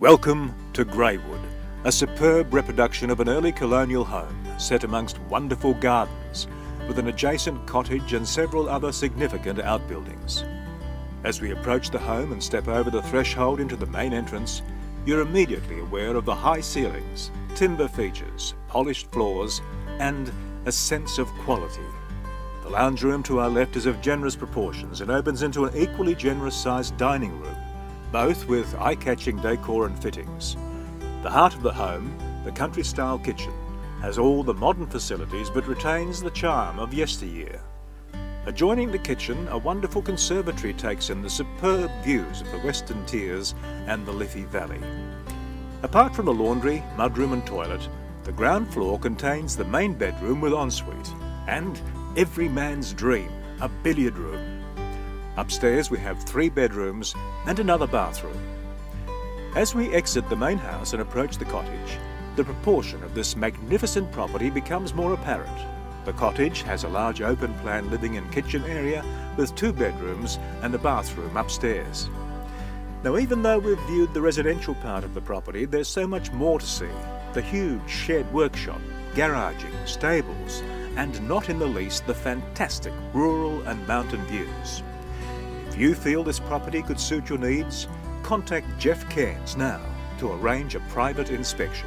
Welcome to Greywood, a superb reproduction of an early colonial home set amongst wonderful gardens with an adjacent cottage and several other significant outbuildings. As we approach the home and step over the threshold into the main entrance, you're immediately aware of the high ceilings, timber features, polished floors, and a sense of quality. The lounge room to our left is of generous proportions and opens into an equally generous sized dining room, both with eye-catching decor and fittings. The heart of the home, the country-style kitchen, has all the modern facilities but retains the charm of yesteryear. Adjoining the kitchen, a wonderful conservatory takes in the superb views of the Western Tiers and the Liffey Valley. Apart from the laundry, mudroom and toilet, the ground floor contains the main bedroom with ensuite and every man's dream, a billiard room. Upstairs we have three bedrooms and another bathroom. As we exit the main house and approach the cottage, the proportion of this magnificent property becomes more apparent. The cottage has a large open plan living and kitchen area with two bedrooms and a bathroom upstairs. Now even though we've viewed the residential part of the property, there's so much more to see. The huge shared workshop, garaging, stables, and not in the least the fantastic rural and mountain views. If you feel this property could suit your needs, contact Jeff Cairns now to arrange a private inspection.